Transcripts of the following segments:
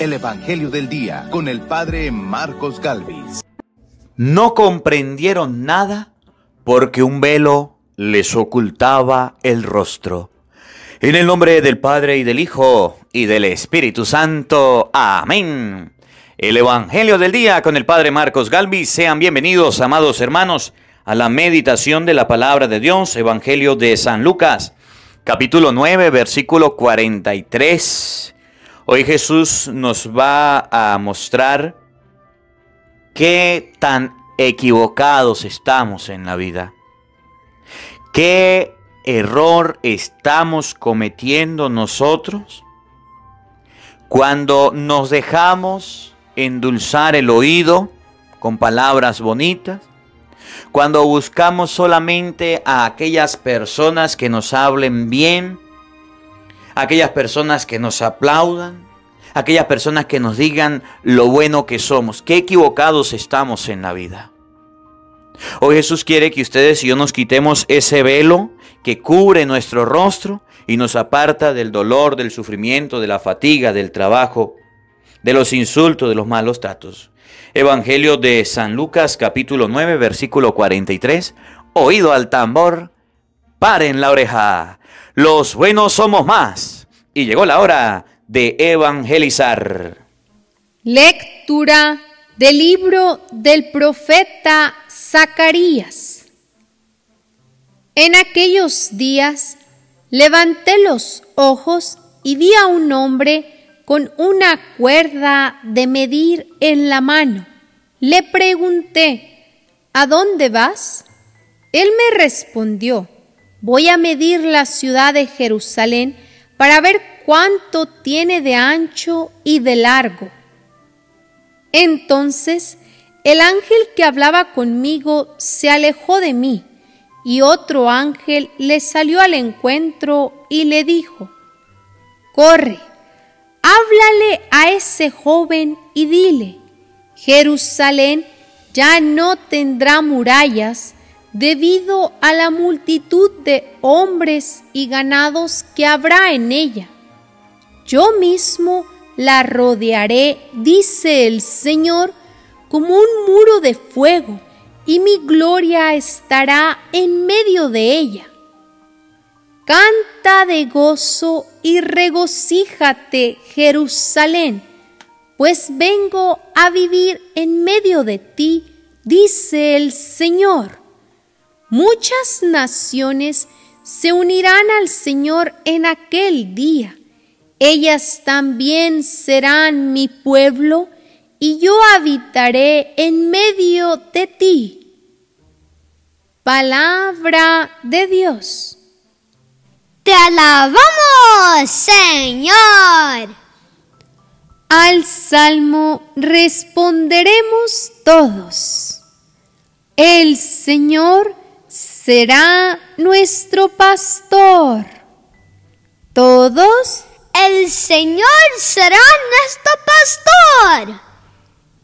el Evangelio del Día con el Padre Marcos Galvis. No comprendieron nada porque un velo les ocultaba el rostro. En el nombre del Padre y del Hijo y del Espíritu Santo. Amén. El Evangelio del Día con el Padre Marcos Galvis. Sean bienvenidos, amados hermanos, a la meditación de la palabra de Dios, Evangelio de San Lucas, capítulo 9, versículo 43. Hoy Jesús nos va a mostrar qué tan equivocados estamos en la vida. ¿Qué error estamos cometiendo nosotros cuando nos dejamos endulzar el oído con palabras bonitas? Cuando buscamos solamente a aquellas personas que nos hablen bien, aquellas personas que nos aplaudan, aquellas personas que nos digan lo bueno que somos. Qué equivocados estamos en la vida. Hoy Jesús quiere que ustedes y yo nos quitemos ese velo que cubre nuestro rostro y nos aparta del dolor, del sufrimiento, de la fatiga, del trabajo, de los insultos, de los malos tratos. Evangelio de San Lucas capítulo 9 versículo 43. Oído al tambor, paren la oreja. Los buenos somos más. Y llegó la hora de evangelizar. Lectura del libro del profeta Zacarías. En aquellos días levanté los ojos y vi a un hombre con una cuerda de medir en la mano. Le pregunté, ¿a dónde vas? Él me respondió, voy a medir la ciudad de Jerusalén para ver cuánto tiene de ancho y de largo. Entonces el ángel que hablaba conmigo se alejó de mí, y otro ángel le salió al encuentro y le dijo, Corre, háblale a ese joven y dile, Jerusalén ya no tendrá murallas debido a la multitud de hombres y ganados que habrá en ella. Yo mismo la rodearé, dice el Señor, como un muro de fuego, y mi gloria estará en medio de ella. Canta de gozo y regocíjate, Jerusalén, pues vengo a vivir en medio de ti, dice el Señor. Muchas naciones se unirán al Señor en aquel día ellas también serán mi pueblo y yo habitaré en medio de ti. Palabra de Dios. Te alabamos, Señor. Al salmo responderemos todos. El Señor será nuestro pastor. Todos el Señor será nuestro pastor.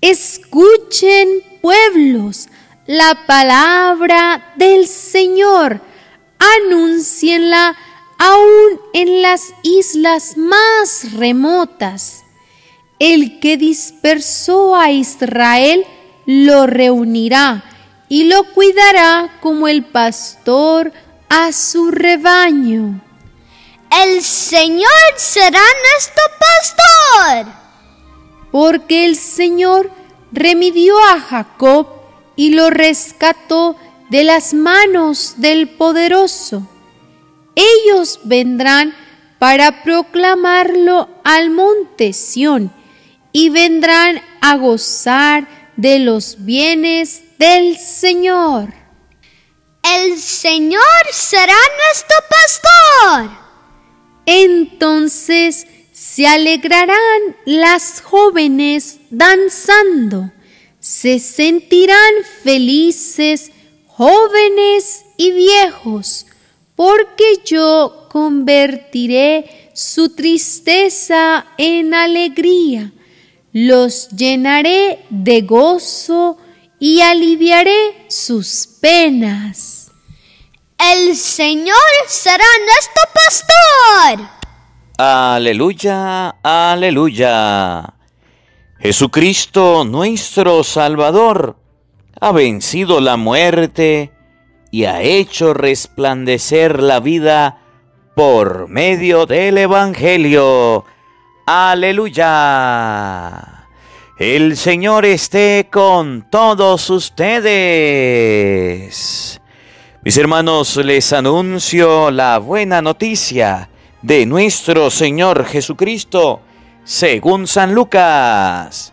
Escuchen, pueblos, la palabra del Señor. Anúncienla aún en las islas más remotas. El que dispersó a Israel lo reunirá y lo cuidará como el pastor a su rebaño. El Señor será nuestro pastor. Porque el Señor remidió a Jacob y lo rescató de las manos del poderoso. Ellos vendrán para proclamarlo al monte Sión y vendrán a gozar de los bienes del Señor. El Señor será nuestro pastor. Entonces se alegrarán las jóvenes danzando, se sentirán felices jóvenes y viejos, porque yo convertiré su tristeza en alegría, los llenaré de gozo y aliviaré sus penas. El Señor será nuestro pastor. Aleluya, aleluya. Jesucristo, nuestro Salvador, ha vencido la muerte y ha hecho resplandecer la vida por medio del Evangelio. Aleluya. El Señor esté con todos ustedes. Mis hermanos, les anuncio la buena noticia de nuestro Señor Jesucristo, según San Lucas.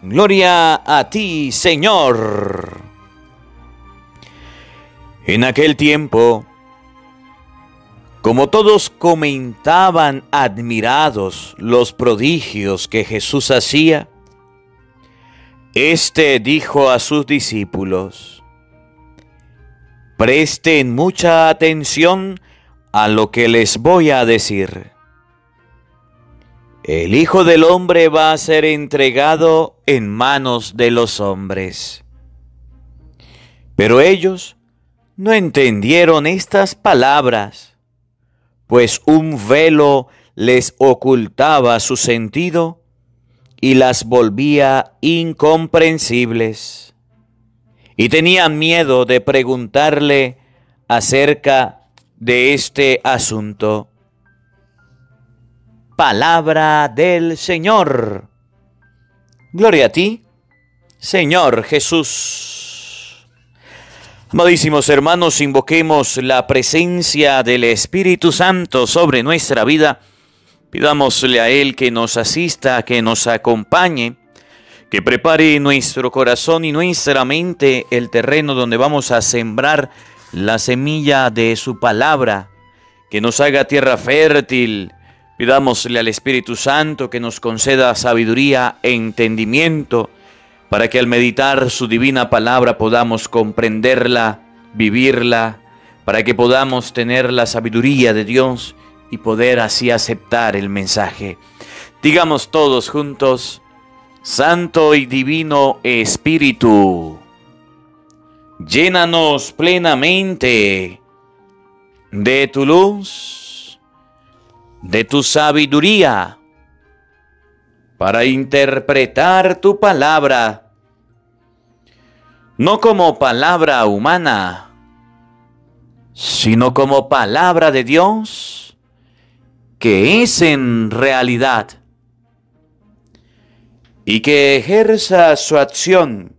Gloria a ti, Señor. En aquel tiempo, como todos comentaban admirados los prodigios que Jesús hacía, éste dijo a sus discípulos, Presten mucha atención a lo que les voy a decir. El Hijo del Hombre va a ser entregado en manos de los hombres. Pero ellos no entendieron estas palabras, pues un velo les ocultaba su sentido y las volvía incomprensibles y tenían miedo de preguntarle acerca de este asunto. Palabra del Señor. Gloria a ti, Señor Jesús. Amadísimos hermanos, invoquemos la presencia del Espíritu Santo sobre nuestra vida. Pidámosle a Él que nos asista, que nos acompañe que prepare nuestro corazón y nuestra mente el terreno donde vamos a sembrar la semilla de su palabra, que nos haga tierra fértil. Pidámosle al Espíritu Santo que nos conceda sabiduría e entendimiento, para que al meditar su divina palabra podamos comprenderla, vivirla, para que podamos tener la sabiduría de Dios y poder así aceptar el mensaje. Digamos todos juntos, Santo y Divino Espíritu, llénanos plenamente de tu luz, de tu sabiduría, para interpretar tu palabra, no como palabra humana, sino como palabra de Dios, que es en realidad y que ejerza su acción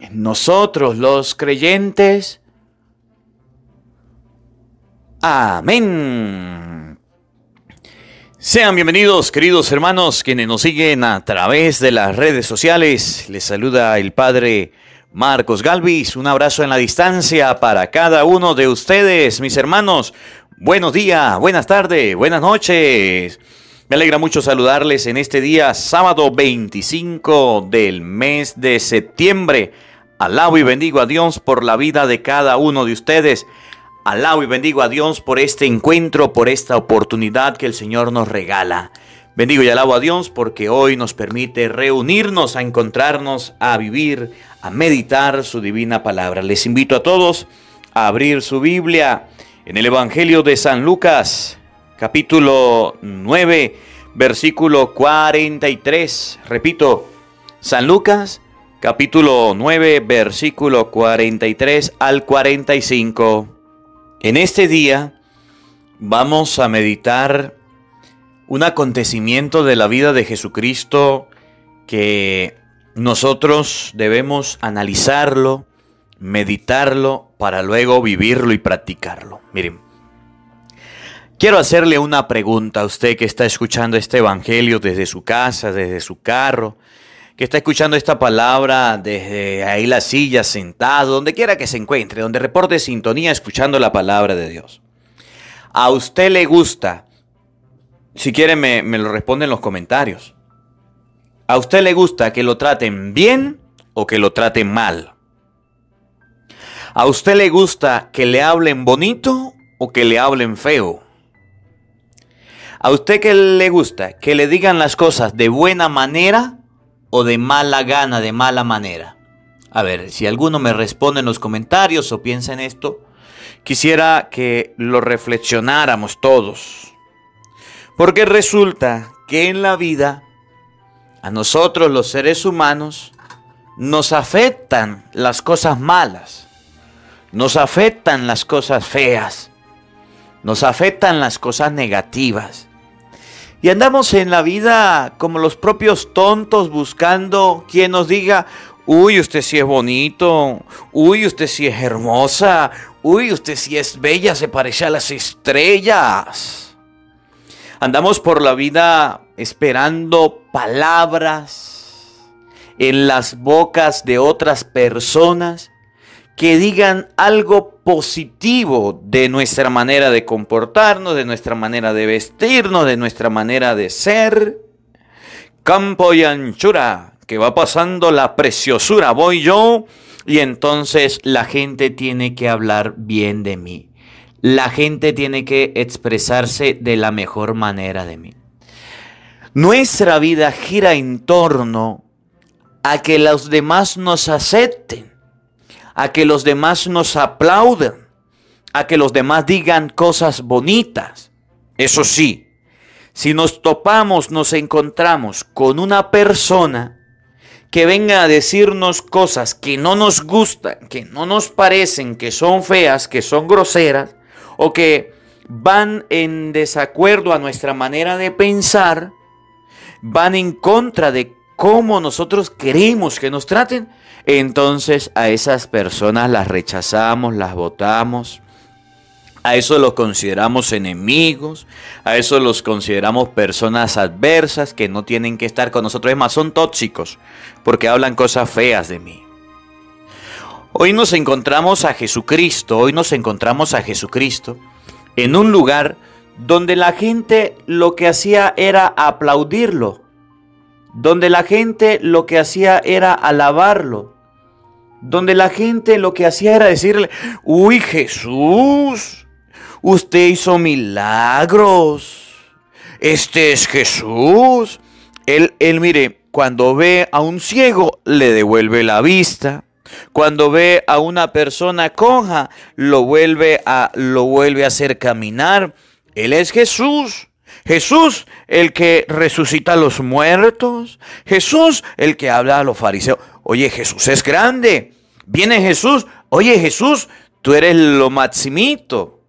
en nosotros los creyentes. Amén. Sean bienvenidos, queridos hermanos, quienes nos siguen a través de las redes sociales. Les saluda el Padre Marcos Galvis. Un abrazo en la distancia para cada uno de ustedes, mis hermanos. Buenos días, buenas tardes, buenas noches. Me alegra mucho saludarles en este día, sábado 25 del mes de septiembre. Alabo y bendigo a Dios por la vida de cada uno de ustedes. Alabo y bendigo a Dios por este encuentro, por esta oportunidad que el Señor nos regala. Bendigo y alabo a Dios porque hoy nos permite reunirnos, a encontrarnos, a vivir, a meditar su divina palabra. Les invito a todos a abrir su Biblia en el Evangelio de San Lucas, capítulo 9, versículo 43. Repito, San Lucas, capítulo 9, versículo 43 al 45. En este día vamos a meditar un acontecimiento de la vida de Jesucristo que nosotros debemos analizarlo, meditarlo, para luego vivirlo y practicarlo. Miren, Quiero hacerle una pregunta a usted que está escuchando este Evangelio desde su casa, desde su carro, que está escuchando esta palabra desde ahí la silla, sentado, donde quiera que se encuentre, donde reporte sintonía escuchando la palabra de Dios. ¿A usted le gusta? Si quiere me, me lo responde en los comentarios. ¿A usted le gusta que lo traten bien o que lo traten mal? ¿A usted le gusta que le hablen bonito o que le hablen feo? ¿A usted qué le gusta? ¿Que le digan las cosas de buena manera o de mala gana, de mala manera? A ver, si alguno me responde en los comentarios o piensa en esto, quisiera que lo reflexionáramos todos. Porque resulta que en la vida a nosotros los seres humanos nos afectan las cosas malas, nos afectan las cosas feas, nos afectan las cosas negativas. Y andamos en la vida como los propios tontos buscando quien nos diga, uy, usted sí es bonito, uy, usted sí es hermosa, uy, usted sí es bella, se parece a las estrellas. Andamos por la vida esperando palabras en las bocas de otras personas que digan algo positivo de nuestra manera de comportarnos, de nuestra manera de vestirnos, de nuestra manera de ser. Campo y anchura, que va pasando la preciosura, voy yo, y entonces la gente tiene que hablar bien de mí. La gente tiene que expresarse de la mejor manera de mí. Nuestra vida gira en torno a que los demás nos acepten a que los demás nos aplaudan, a que los demás digan cosas bonitas. Eso sí, si nos topamos, nos encontramos con una persona que venga a decirnos cosas que no nos gustan, que no nos parecen, que son feas, que son groseras, o que van en desacuerdo a nuestra manera de pensar, van en contra de cómo nosotros queremos que nos traten, entonces a esas personas las rechazamos, las votamos. A eso los consideramos enemigos, a eso los consideramos personas adversas que no tienen que estar con nosotros. Es más, son tóxicos porque hablan cosas feas de mí. Hoy nos encontramos a Jesucristo, hoy nos encontramos a Jesucristo en un lugar donde la gente lo que hacía era aplaudirlo, donde la gente lo que hacía era alabarlo, donde la gente lo que hacía era decirle, uy Jesús, usted hizo milagros, este es Jesús. Él, él mire, cuando ve a un ciego, le devuelve la vista. Cuando ve a una persona coja, lo vuelve a, lo vuelve a hacer caminar. Él es Jesús. Jesús, el que resucita a los muertos. Jesús, el que habla a los fariseos. Oye, Jesús es grande. Viene Jesús. Oye, Jesús, tú eres lo maximito.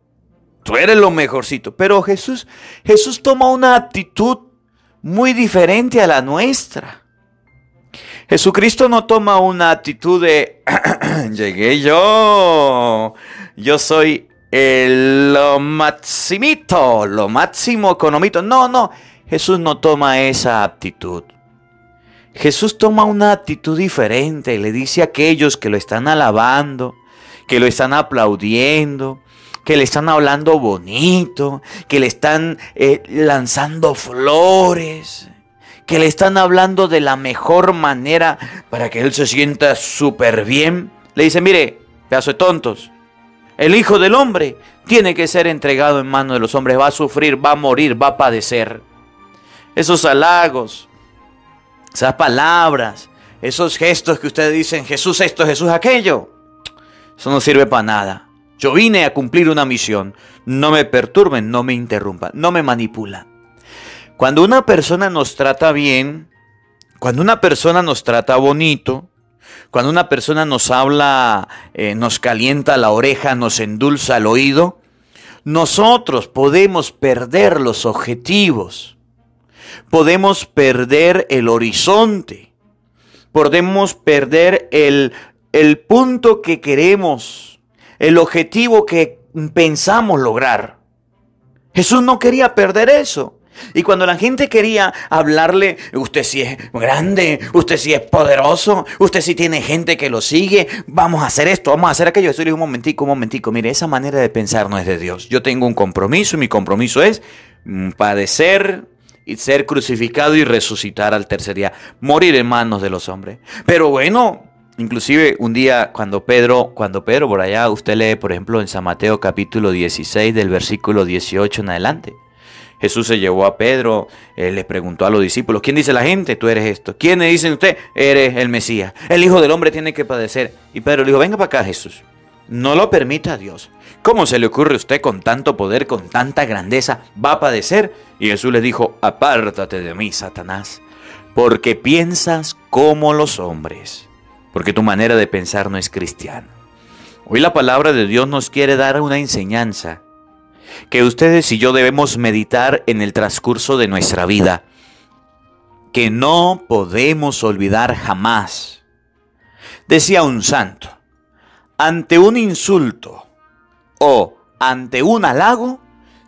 Tú eres lo mejorcito. Pero Jesús, Jesús toma una actitud muy diferente a la nuestra. Jesucristo no toma una actitud de, llegué yo, yo soy el, lo maximito, lo máximo economito. No, no, Jesús no toma esa actitud. Jesús toma una actitud diferente y le dice a aquellos que lo están alabando, que lo están aplaudiendo, que le están hablando bonito, que le están eh, lanzando flores, que le están hablando de la mejor manera para que él se sienta súper bien. Le dice, mire, pedazo de tontos, el Hijo del Hombre tiene que ser entregado en manos de los hombres, va a sufrir, va a morir, va a padecer. Esos halagos, esas palabras, esos gestos que ustedes dicen, Jesús esto, Jesús aquello, eso no sirve para nada. Yo vine a cumplir una misión. No me perturben, no me interrumpan, no me manipulan. Cuando una persona nos trata bien, cuando una persona nos trata bonito, cuando una persona nos habla, eh, nos calienta la oreja, nos endulza el oído, nosotros podemos perder los objetivos podemos perder el horizonte, podemos perder el, el punto que queremos, el objetivo que pensamos lograr. Jesús no quería perder eso. Y cuando la gente quería hablarle, usted sí es grande, usted sí es poderoso, usted sí tiene gente que lo sigue, vamos a hacer esto, vamos a hacer aquello. Eso le un momentico, un momentico. Mire, esa manera de pensar no es de Dios. Yo tengo un compromiso y mi compromiso es mm, padecer, y ser crucificado y resucitar al tercer día, morir en manos de los hombres. Pero bueno, inclusive un día cuando Pedro, cuando Pedro por allá, usted lee por ejemplo en San Mateo capítulo 16 del versículo 18 en adelante. Jesús se llevó a Pedro, él le preguntó a los discípulos, ¿quién dice la gente? Tú eres esto. ¿Quiénes dicen usted? Eres el Mesías. El Hijo del Hombre tiene que padecer. Y Pedro le dijo, venga para acá Jesús. No lo permita Dios. ¿Cómo se le ocurre a usted con tanto poder, con tanta grandeza, va a padecer? Y Jesús le dijo, apártate de mí, Satanás. porque piensas como los hombres, porque tu manera de pensar no es cristiana. Hoy la palabra de Dios nos quiere dar una enseñanza que ustedes y yo debemos meditar en el transcurso de nuestra vida, que no podemos olvidar jamás. Decía un santo, ante un insulto o ante un halago,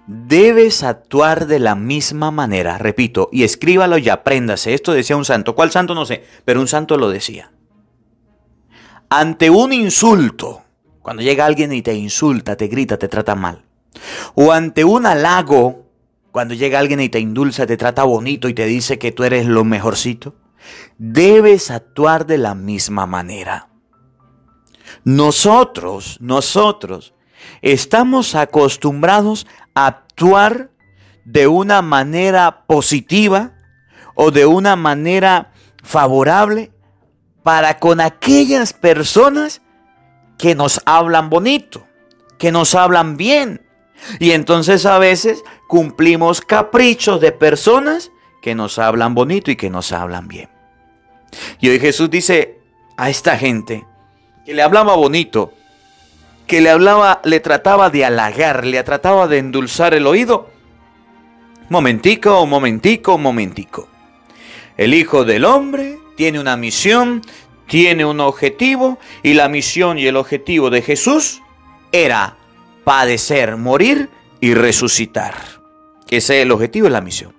debes actuar de la misma manera. Repito, y escríbalo y apréndase. Esto decía un santo. ¿Cuál santo? No sé, pero un santo lo decía. Ante un insulto, cuando llega alguien y te insulta, te grita, te trata mal. O ante un halago, cuando llega alguien y te indulza, te trata bonito y te dice que tú eres lo mejorcito, debes actuar de la misma manera. Nosotros, nosotros, estamos acostumbrados a actuar de una manera positiva o de una manera favorable para con aquellas personas que nos hablan bonito, que nos hablan bien, y entonces a veces cumplimos caprichos de personas que nos hablan bonito y que nos hablan bien. Y hoy Jesús dice a esta gente que le hablaba bonito, que le hablaba, le trataba de halagar, le trataba de endulzar el oído. Momentico, momentico, momentico. El Hijo del Hombre tiene una misión, tiene un objetivo, y la misión y el objetivo de Jesús era padecer, morir y resucitar. Ese es el objetivo de la misión.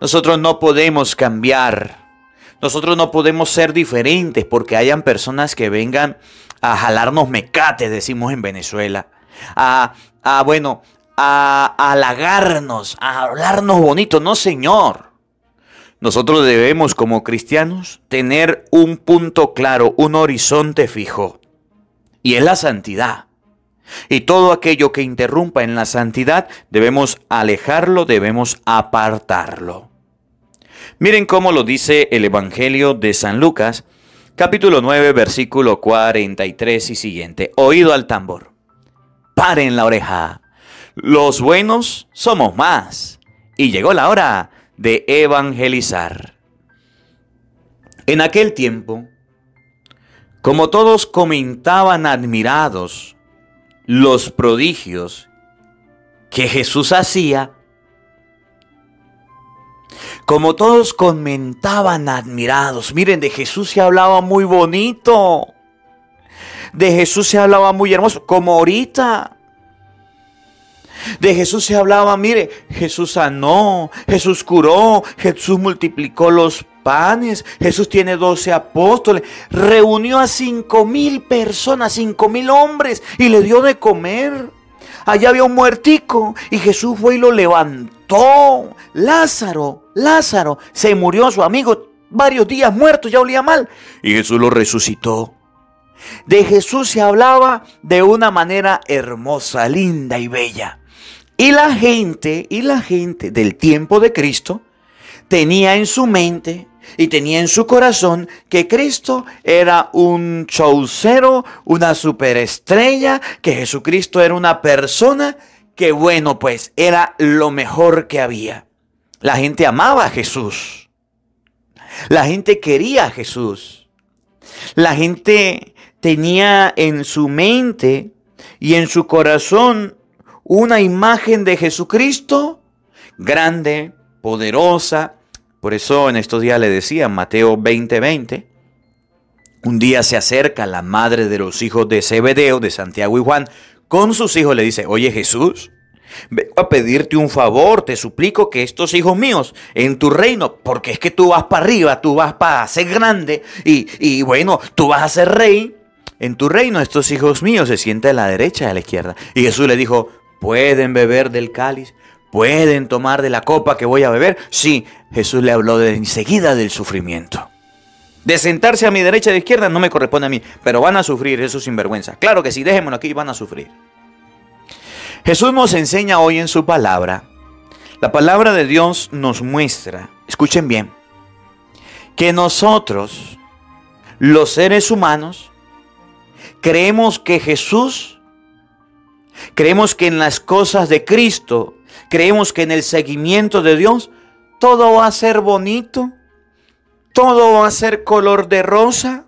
Nosotros no podemos cambiar. Nosotros no podemos ser diferentes porque hayan personas que vengan a jalarnos mecates, decimos en Venezuela. A, a bueno, a, a halagarnos, a hablarnos bonito. No, Señor. Nosotros debemos como cristianos tener un punto claro, un horizonte fijo. Y es la santidad. Y todo aquello que interrumpa en la santidad debemos alejarlo, debemos apartarlo. Miren cómo lo dice el Evangelio de San Lucas, capítulo 9, versículo 43 y siguiente. Oído al tambor. Paren la oreja. Los buenos somos más. Y llegó la hora de evangelizar. En aquel tiempo, como todos comentaban admirados los prodigios que Jesús hacía, como todos comentaban admirados, miren, de Jesús se hablaba muy bonito, de Jesús se hablaba muy hermoso, como ahorita. De Jesús se hablaba, mire, Jesús sanó, Jesús curó, Jesús multiplicó los panes, Jesús tiene doce apóstoles, reunió a cinco mil personas, cinco mil hombres y le dio de comer. Allá había un muertico y Jesús fue y lo levantó. Lázaro, Lázaro, se murió su amigo varios días muerto, ya olía mal. Y Jesús lo resucitó. De Jesús se hablaba de una manera hermosa, linda y bella. Y la gente, y la gente del tiempo de Cristo tenía en su mente y tenía en su corazón que Cristo era un chaucero, una superestrella, que Jesucristo era una persona que bueno, pues era lo mejor que había. La gente amaba a Jesús. La gente quería a Jesús. La gente tenía en su mente y en su corazón una imagen de Jesucristo grande, poderosa. Por eso en estos días le decía Mateo 20:20, un día se acerca la madre de los hijos de Zebedeo, de Santiago y Juan, con sus hijos le dice, oye Jesús, vengo a pedirte un favor, te suplico que estos hijos míos en tu reino, porque es que tú vas para arriba, tú vas para ser grande y, y bueno, tú vas a ser rey. En tu reino estos hijos míos se sientan a la derecha y a la izquierda. Y Jesús le dijo, ¿pueden beber del cáliz? ¿Pueden tomar de la copa que voy a beber? Sí, Jesús le habló de enseguida del sufrimiento. De sentarse a mi derecha y de izquierda no me corresponde a mí, pero van a sufrir eso sinvergüenza. Claro que sí, déjenmelo aquí, van a sufrir. Jesús nos enseña hoy en su palabra. La palabra de Dios nos muestra, escuchen bien, que nosotros, los seres humanos, creemos que Jesús, creemos que en las cosas de Cristo, creemos que en el seguimiento de Dios, todo va a ser bonito, todo va a ser color de rosa.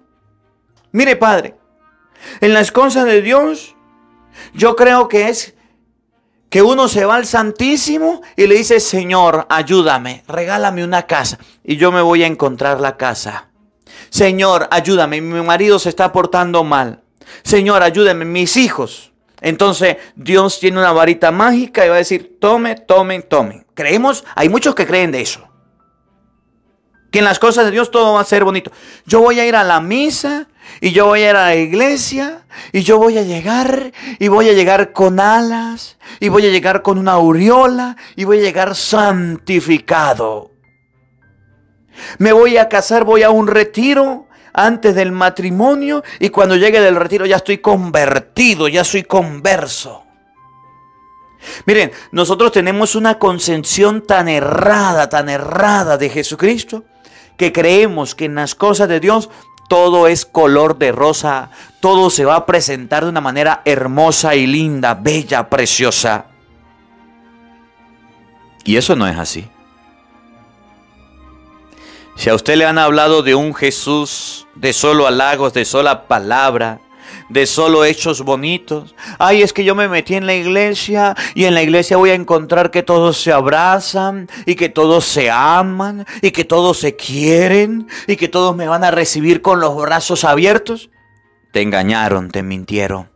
Mire, Padre, en las cosas de Dios, yo creo que es que uno se va al Santísimo y le dice, Señor, ayúdame, regálame una casa y yo me voy a encontrar la casa. Señor, ayúdame, mi marido se está portando mal. Señor, ayúdame, mis hijos. Entonces Dios tiene una varita mágica y va a decir, tome, tome, tome. Creemos, hay muchos que creen de eso. Que en las cosas de Dios todo va a ser bonito. Yo voy a ir a la misa y yo voy a ir a la iglesia y yo voy a llegar y voy a llegar con alas y voy a llegar con una aureola y voy a llegar santificado. Me voy a casar, voy a un retiro antes del matrimonio y cuando llegue del retiro ya estoy convertido, ya soy converso. Miren, nosotros tenemos una concepción tan errada, tan errada de Jesucristo, que creemos que en las cosas de Dios todo es color de rosa, todo se va a presentar de una manera hermosa y linda, bella, preciosa. Y eso no es así. Si a usted le han hablado de un Jesús de solo halagos, de sola palabra, de solo hechos bonitos. Ay, es que yo me metí en la iglesia y en la iglesia voy a encontrar que todos se abrazan y que todos se aman y que todos se quieren y que todos me van a recibir con los brazos abiertos. Te engañaron, te mintieron.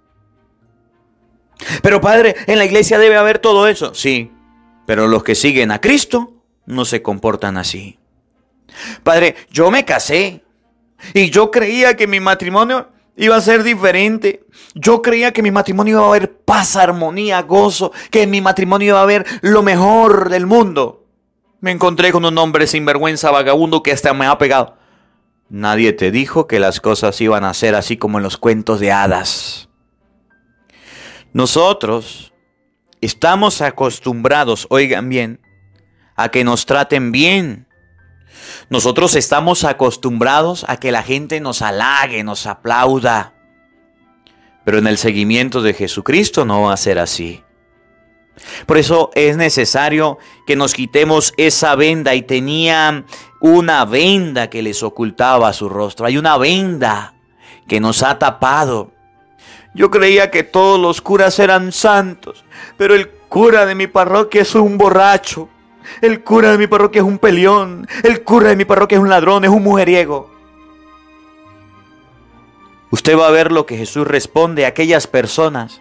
Pero padre, en la iglesia debe haber todo eso. Sí, pero los que siguen a Cristo no se comportan así. Padre, yo me casé y yo creía que mi matrimonio iba a ser diferente. Yo creía que mi matrimonio iba a haber paz, armonía, gozo, que en mi matrimonio iba a haber lo mejor del mundo. Me encontré con un hombre sinvergüenza vagabundo que hasta me ha pegado. Nadie te dijo que las cosas iban a ser así como en los cuentos de hadas. Nosotros estamos acostumbrados, oigan bien, a que nos traten bien, nosotros estamos acostumbrados a que la gente nos halague, nos aplauda. Pero en el seguimiento de Jesucristo no va a ser así. Por eso es necesario que nos quitemos esa venda y tenía una venda que les ocultaba su rostro. Hay una venda que nos ha tapado. Yo creía que todos los curas eran santos, pero el cura de mi parroquia es un borracho. El cura de mi parroquia es un peleón. El cura de mi parroquia es un ladrón, es un mujeriego. Usted va a ver lo que Jesús responde a aquellas personas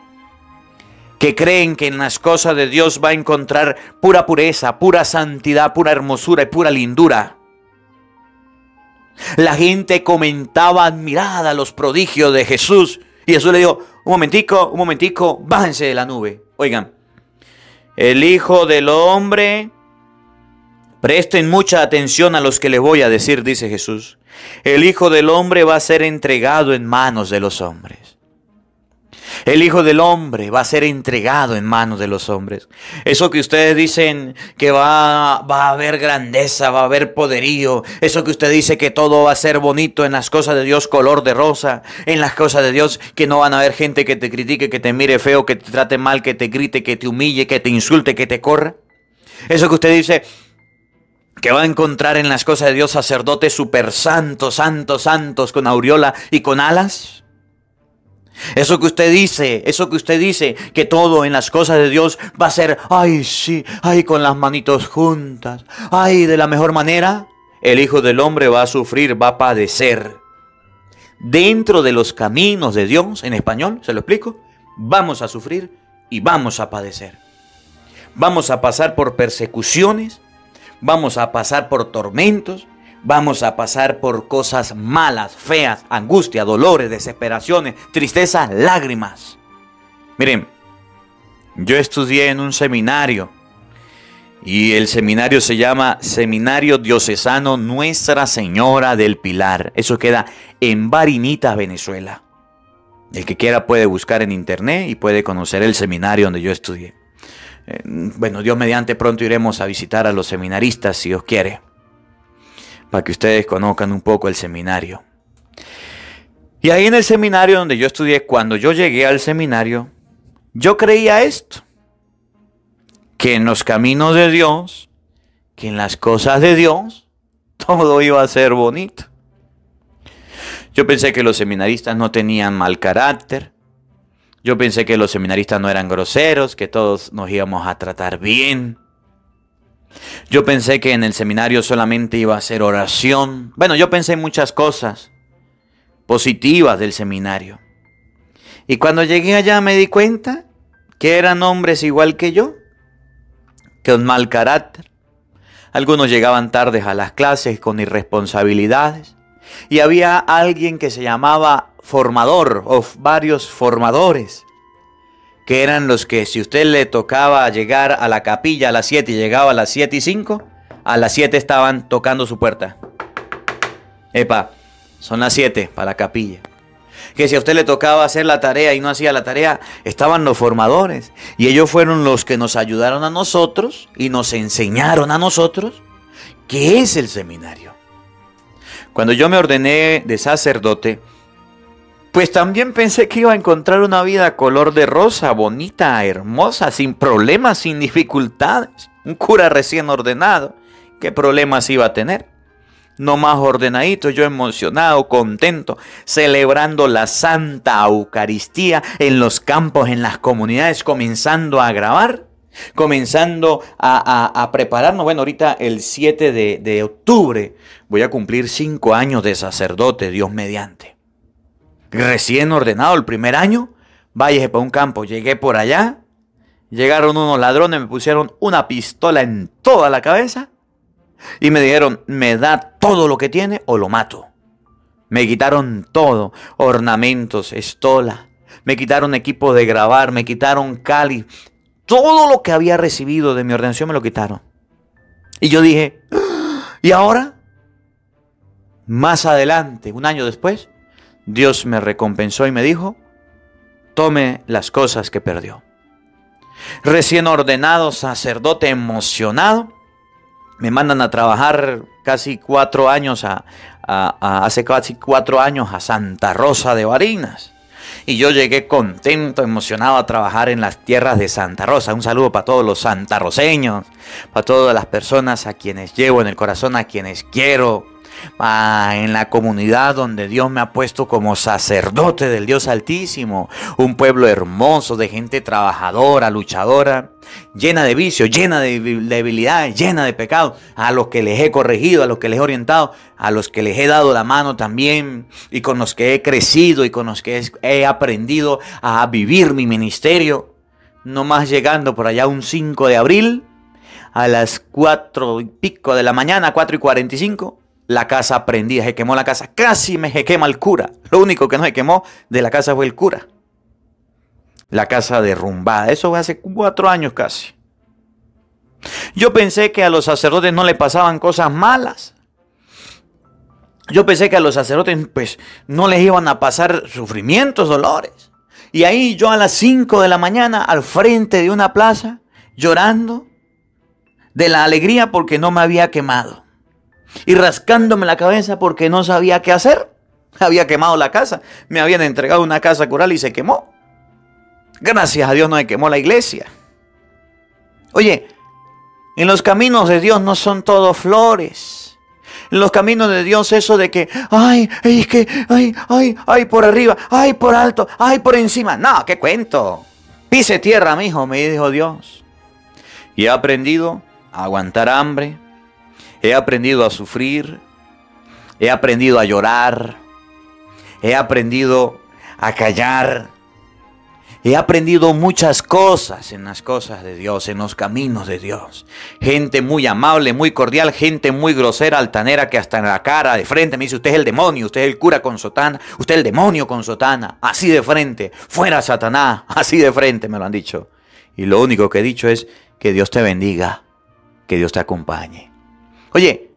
que creen que en las cosas de Dios va a encontrar pura pureza, pura santidad, pura hermosura y pura lindura. La gente comentaba admirada los prodigios de Jesús. Y Jesús le dijo, un momentico, un momentico, bájense de la nube. Oigan, el Hijo del Hombre Presten mucha atención a los que les voy a decir, dice Jesús. El Hijo del Hombre va a ser entregado en manos de los hombres. El Hijo del Hombre va a ser entregado en manos de los hombres. Eso que ustedes dicen que va, va, a haber grandeza, va a haber poderío. Eso que usted dice que todo va a ser bonito en las cosas de Dios, color de rosa. En las cosas de Dios, que no van a haber gente que te critique, que te mire feo, que te trate mal, que te grite, que te humille, que te insulte, que te corra. Eso que usted dice, que va a encontrar en las cosas de Dios sacerdotes super santos, santos, santos, con aureola y con alas? Eso que usted dice, eso que usted dice, que todo en las cosas de Dios va a ser, ay sí, ay con las manitos juntas, ay de la mejor manera, el Hijo del Hombre va a sufrir, va a padecer. Dentro de los caminos de Dios, en español, ¿se lo explico? Vamos a sufrir y vamos a padecer. Vamos a pasar por persecuciones, vamos a pasar por tormentos, vamos a pasar por cosas malas, feas, angustia, dolores, desesperaciones, tristeza, lágrimas. Miren, yo estudié en un seminario y el seminario se llama Seminario Diocesano Nuestra Señora del Pilar. Eso queda en Barinita, Venezuela. El que quiera puede buscar en internet y puede conocer el seminario donde yo estudié. Eh, bueno, Dios mediante pronto iremos a visitar a los seminaristas si Dios quiere, para que ustedes conozcan un poco el seminario. Y ahí en el seminario donde yo estudié, cuando yo llegué al seminario, yo creía esto, que en los caminos de Dios, que en las cosas de Dios, todo iba a ser bonito. Yo pensé que los seminaristas no tenían mal carácter. Yo pensé que los seminaristas no eran groseros, que todos nos íbamos a tratar bien. Yo pensé que en el seminario solamente iba a ser oración. Bueno, yo pensé en muchas cosas positivas del seminario. Y cuando llegué allá me di cuenta que eran hombres igual que yo, con mal carácter. Algunos llegaban tardes a las clases con irresponsabilidades. Y había alguien que se llamaba formador o varios formadores, que eran los que si usted le tocaba llegar a la capilla a las 7 y llegaba a las 7 y 5, a las 7 estaban tocando su puerta. Epa, son las 7 para la capilla. Que si a usted le tocaba hacer la tarea y no hacía la tarea, estaban los formadores. Y ellos fueron los que nos ayudaron a nosotros y nos enseñaron a nosotros qué es el seminario. Cuando yo me ordené de sacerdote, pues también pensé que iba a encontrar una vida color de rosa, bonita, hermosa, sin problemas, sin dificultades. Un cura recién ordenado. ¿Qué problemas iba a tener? No más ordenadito, yo emocionado, contento, celebrando la Santa Eucaristía en los campos, en las comunidades, comenzando a grabar, comenzando a, prepararnos. Bueno, ahorita el 7 de, de octubre voy a cumplir cinco años de sacerdote, Dios mediante recién ordenado el primer año, váyase para un campo. Llegué por allá, llegaron unos ladrones, me pusieron una pistola en toda la cabeza y me dijeron, me da todo lo que tiene o lo mato. Me quitaron todo, ornamentos, estola, me quitaron equipo de grabar, me quitaron cali, todo lo que había recibido de mi ordenación me lo quitaron. Y yo dije, ah, ¿y ahora? Más adelante, un año después, Dios me recompensó y me dijo, tome las cosas que perdió. Recién ordenado sacerdote emocionado, me mandan a trabajar casi cuatro años a, hace casi cuatro años a Santa Rosa de Barinas. Y yo llegué contento, emocionado a trabajar en las tierras de Santa Rosa. Un saludo para todos los santarroseños, para todas las personas a quienes llevo en el corazón, a quienes quiero, en la comunidad donde Dios me ha puesto como sacerdote del Dios Altísimo, un pueblo hermoso de gente trabajadora, luchadora, llena de vicios, llena de debilidades, llena de pecados, a los que les he corregido, a los que les he orientado, a los que les he dado la mano también y con los que he crecido y con los que he aprendido a vivir mi ministerio. No más llegando por allá un 5 de abril a las 4 y pico de la mañana, 4 y 45, la casa prendida, se quemó la casa. Casi me se quema el cura. Lo único que no se quemó de la casa fue el cura. La casa derrumbada. Eso fue hace cuatro años casi. Yo pensé que a los sacerdotes no le pasaban cosas malas. Yo pensé que a los sacerdotes pues no les iban a pasar sufrimientos, dolores. Y ahí yo a las 5 de la mañana al frente de una plaza llorando de la alegría porque no me había quemado y rascándome la cabeza porque no sabía qué hacer. Había quemado la casa. Me habían entregado una casa cural y se quemó. Gracias a Dios no se quemó la iglesia. Oye, en los caminos de Dios no son todo flores. En los caminos de Dios eso de que, ay, es que, ay, ay, ay, por arriba, ay, por alto, ay, por encima. No, qué cuento. Pise tierra, mi hijo, me dijo Dios. Y he aprendido a aguantar hambre, He aprendido a sufrir, he aprendido a llorar, he aprendido a callar, he aprendido muchas cosas en las cosas de Dios, en los caminos de Dios. Gente muy amable, muy cordial, gente muy grosera, altanera, que hasta en la cara de frente me dice, usted es el demonio, usted es el cura con sotana, usted es el demonio con sotana, así de frente, fuera Satanás, así de frente me lo han dicho. Y lo único que he dicho es que Dios te bendiga, que Dios te acompañe. Oye,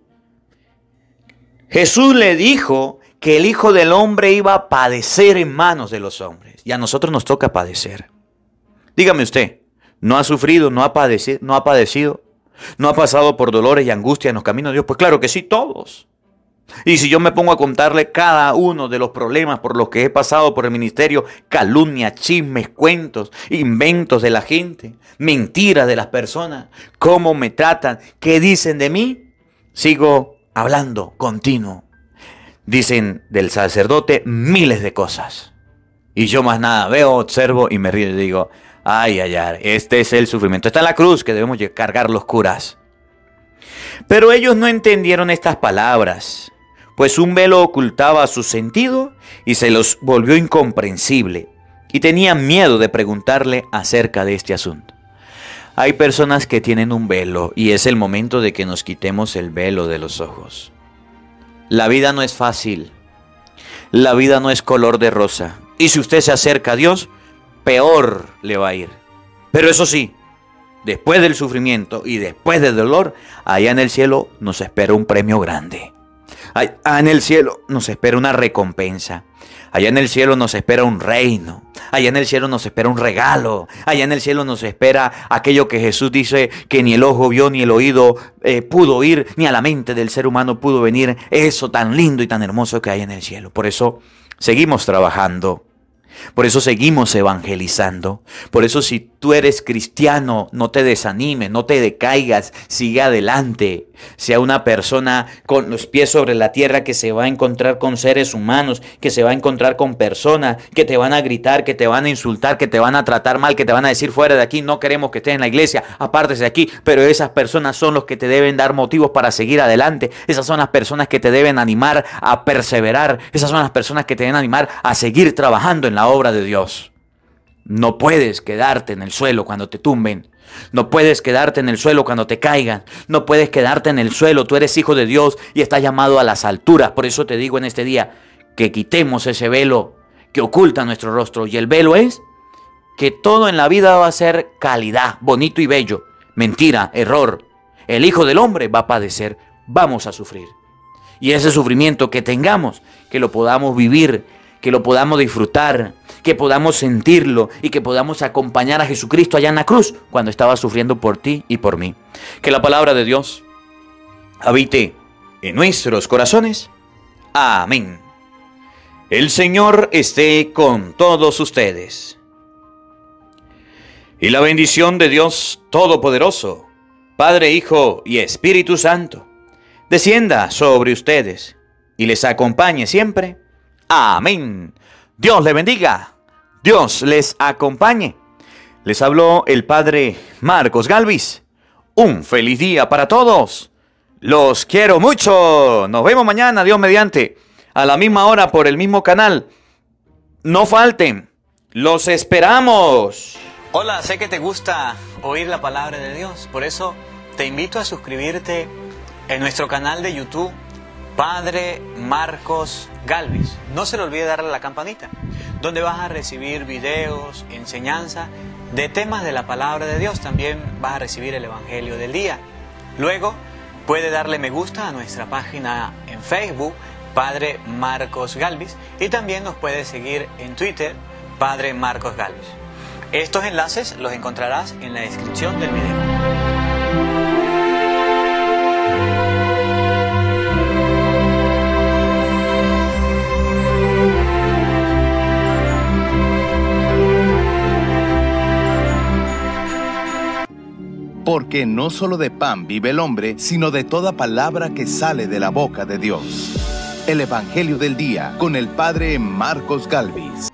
Jesús le dijo que el Hijo del Hombre iba a padecer en manos de los hombres. Y a nosotros nos toca padecer. Dígame usted, ¿no ha sufrido, no ha padecido, no ha padecido? ¿No ha pasado por dolores y angustias en los caminos de Dios? Pues claro que sí, todos. Y si yo me pongo a contarle cada uno de los problemas por los que he pasado por el ministerio, calumnias, chismes, cuentos, inventos de la gente, mentiras de las personas, cómo me tratan, qué dicen de mí, sigo hablando continuo. Dicen del sacerdote miles de cosas. Y yo más nada veo, observo y me río y digo, ay, ay, ay, este es el sufrimiento. Está la cruz que debemos cargar los curas. Pero ellos no entendieron estas palabras, pues un velo ocultaba su sentido y se los volvió incomprensible, y tenían miedo de preguntarle acerca de este asunto. Hay personas que tienen un velo y es el momento de que nos quitemos el velo de los ojos. La vida no es fácil, la vida no es color de rosa, y si usted se acerca a Dios, peor le va a ir. Pero eso sí, después del sufrimiento y después del dolor, allá en el cielo nos espera un premio grande. Allá en el cielo nos espera una recompensa. Allá en el cielo nos espera un reino. Allá en el cielo nos espera un regalo. Allá en el cielo nos espera aquello que Jesús dice que ni el ojo vio, ni el oído eh, pudo oír, ni a la mente del ser humano pudo venir. Eso tan lindo y tan hermoso que hay en el cielo. Por eso seguimos trabajando. Por eso seguimos evangelizando. Por eso si tú eres cristiano, no te desanimes, no te decaigas, sigue adelante. Sea una persona con los pies sobre la tierra que se va a encontrar con seres humanos, que se va a encontrar con personas que te van a gritar, que te van a insultar, que te van a tratar mal, que te van a decir fuera de aquí, no queremos que estés en la iglesia, apártese de aquí. Pero esas personas son los que te deben dar motivos para seguir adelante. Esas son las personas que te deben animar a perseverar. Esas son las personas que te deben animar a seguir trabajando en la obra de Dios. No puedes quedarte en el suelo cuando te tumben. No puedes quedarte en el suelo cuando te caigan. No puedes quedarte en el suelo. Tú eres hijo de Dios y estás llamado a las alturas. Por eso te digo en este día que quitemos ese velo que oculta nuestro rostro. Y el velo es que todo en la vida va a ser calidad, bonito y bello. Mentira, error. El Hijo del Hombre va a padecer. Vamos a sufrir. Y ese sufrimiento que tengamos, que lo podamos vivir, que lo podamos disfrutar que podamos sentirlo y que podamos acompañar a Jesucristo allá en la cruz cuando estaba sufriendo por ti y por mí. Que la palabra de Dios habite en nuestros corazones. Amén. El Señor esté con todos ustedes. Y la bendición de Dios Todopoderoso, Padre, Hijo y Espíritu Santo, descienda sobre ustedes y les acompañe siempre. Amén. Dios le bendiga. Dios les acompañe. Les habló el Padre Marcos Galvis. Un feliz día para todos. Los quiero mucho. Nos vemos mañana, Dios mediante, a la misma hora por el mismo canal. No falten. Los esperamos. Hola, sé que te gusta oír la palabra de Dios. Por eso te invito a suscribirte en nuestro canal de YouTube, Padre Marcos Galvis. No se le olvide darle a la campanita donde vas a recibir videos, enseñanza de temas de la palabra de Dios. También vas a recibir el Evangelio del día. Luego puede darle me gusta a nuestra página en Facebook, Padre Marcos Galvis, y también nos puede seguir en Twitter, Padre Marcos Galvis. Estos enlaces los encontrarás en la descripción del video. Porque no solo de pan vive el hombre, sino de toda palabra que sale de la boca de Dios. El Evangelio del Día con el Padre Marcos Galvis.